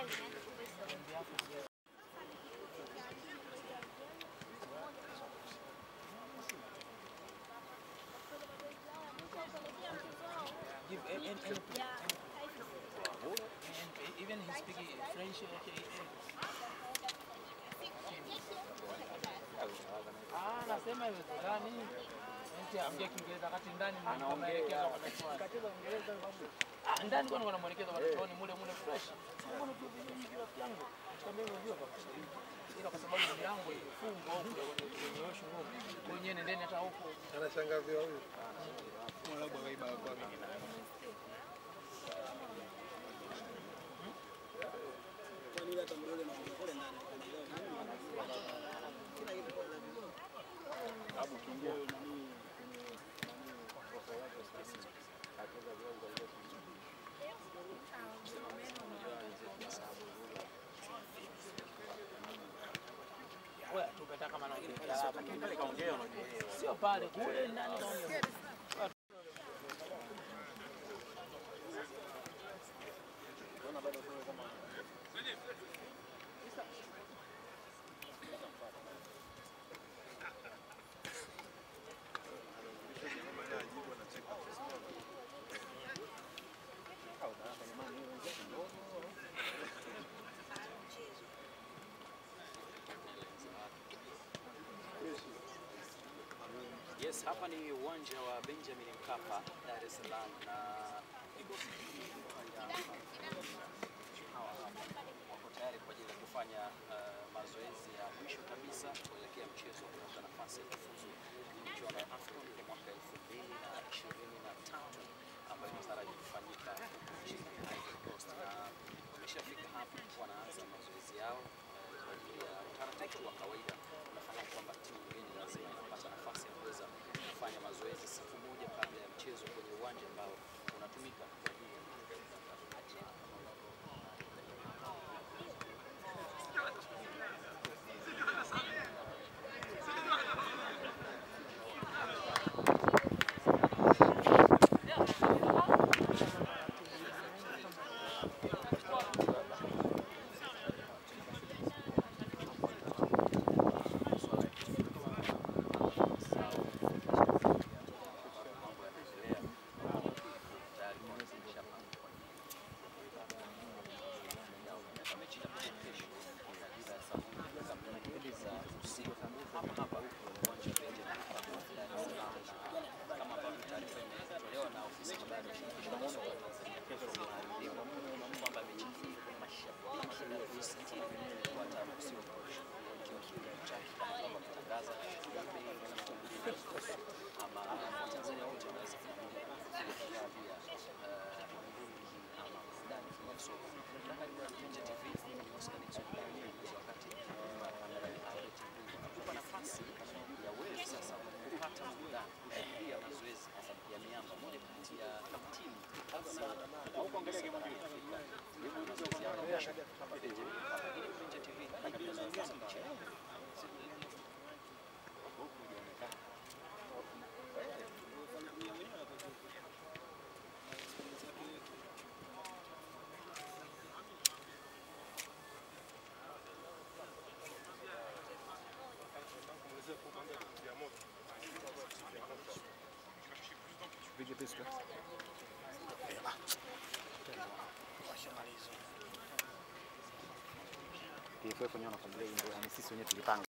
在里面不会死。Give and, and, and, yeah. and even he speaking French, okay. Ah, nasema nani? Eti amjia Kiingereza wakati ndani mna maelekezo kwa Kiingereza kwa ndani kwa kuna mwelekezo kwa wanafunzi mule mule fresh. Mbona tu vile hivi rafiki yangu? Nikamwambia unajua kwa ila kwa sababu milango ilifungwa huko kwenye washroom. huko. Wenyewe nendeni hata huko. Anashangaa vya kwa Wewe tupeta kama naongea hapa. Pale kaongea unajua. Sio pale kule ndani Yes, hapa ni uwanja wa Benjamin Mkapa, Dar es Salaam na wako tayari kwa ajili ya kufanya uh, mazoezi ya mwisho kabisa kuelekea mchezo wa kupata nafasi ya kufuzu michuano ya AFCON kwa mwaka elfu mbili na ishirini na tatu ambayo inataraji kufanyika huko nchini Ivory Coast, na wameshafika hapa wanaanza mazoezi yao uh, kwa ajili ya utaratibu wa kawaida. Unafahamu kwamba timu nyingine lazima inapata nafasi TFF wenyewe ndio yani sisi wenyewe tulipanga